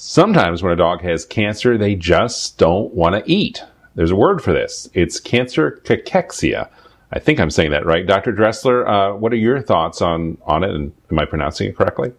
Sometimes when a dog has cancer, they just don't want to eat. There's a word for this. It's cancer cachexia. I think I'm saying that right. Dr. Dressler, uh, what are your thoughts on, on it? And am I pronouncing it correctly?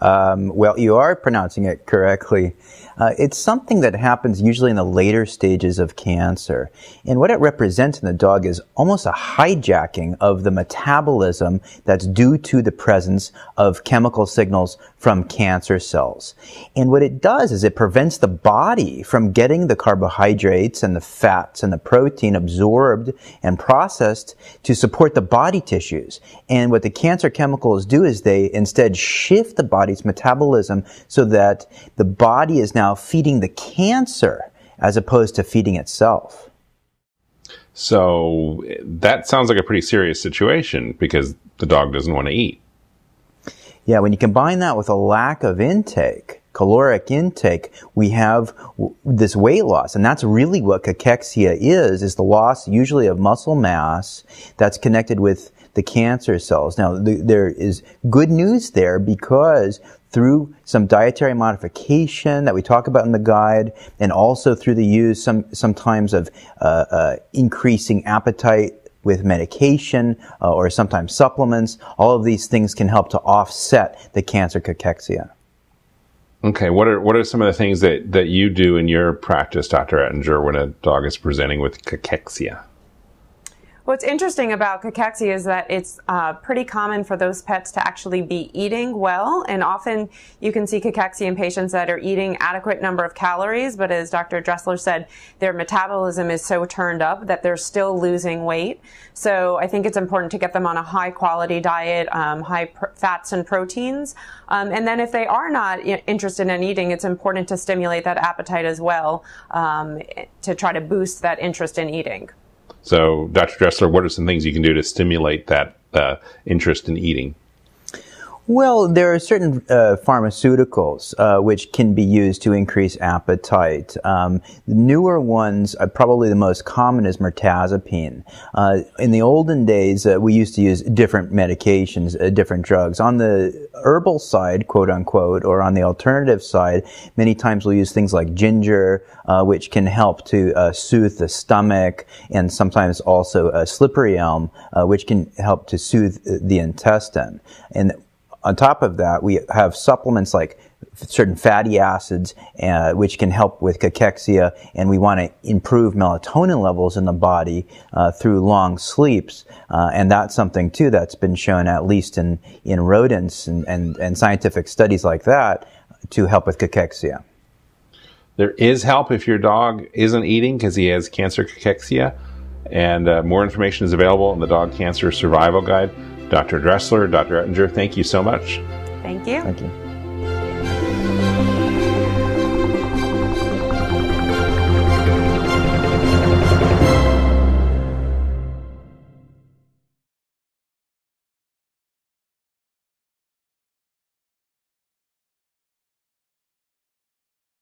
Um, well, you are pronouncing it correctly. Uh, it's something that happens usually in the later stages of cancer. And what it represents in the dog is almost a hijacking of the metabolism that's due to the presence of chemical signals from cancer cells. And what it does is it prevents the body from getting the carbohydrates and the fats and the protein absorbed and processed to support the body tissues. And what the cancer chemicals do is they instead shift the body's metabolism so that the body is now feeding the cancer as opposed to feeding itself. So that sounds like a pretty serious situation because the dog doesn't want to eat. Yeah, when you combine that with a lack of intake, caloric intake, we have this weight loss. And that's really what cachexia is, is the loss usually of muscle mass that's connected with the cancer cells. Now, there is good news there because through some dietary modification that we talk about in the guide, and also through the use some sometimes of uh, uh, increasing appetite with medication uh, or sometimes supplements. All of these things can help to offset the cancer cachexia. Okay, what are what are some of the things that, that you do in your practice, Dr. Ettinger, when a dog is presenting with cachexia? What's interesting about cachexia is that it's uh, pretty common for those pets to actually be eating well, and often you can see cachexia in patients that are eating adequate number of calories, but as Dr. Dressler said, their metabolism is so turned up that they're still losing weight. So I think it's important to get them on a high quality diet, um, high pr- fats and proteins, um, and then if they are not interested in eating, it's important to stimulate that appetite as well um, to try to boost that interest in eating. So, Dr. Dressler, what are some things you can do to stimulate that uh, interest in eating? Well, there are certain uh, pharmaceuticals uh, which can be used to increase appetite. Um, newer ones, uh, probably the most common, is mirtazapine. Uh, in the olden days, uh, we used to use different medications, uh, different drugs. On the herbal side, quote unquote, or on the alternative side, many times we'll use things like ginger, which can help to soothe the stomach, and sometimes also a slippery elm, which can help to soothe the intestine. And on top of that, we have supplements like certain fatty acids, uh, which can help with cachexia, and we want to improve melatonin levels in the body uh, through long sleeps. Uh, and that's something too that's been shown, at least in in rodents and, and, and scientific studies like that, to help with cachexia. There is help if your dog isn't eating because he has cancer cachexia, and uh, more information is available in the Dog Cancer Survival Guide. Dr. Dressler, Dr. Ettinger, thank you so much. Thank you. Thank you.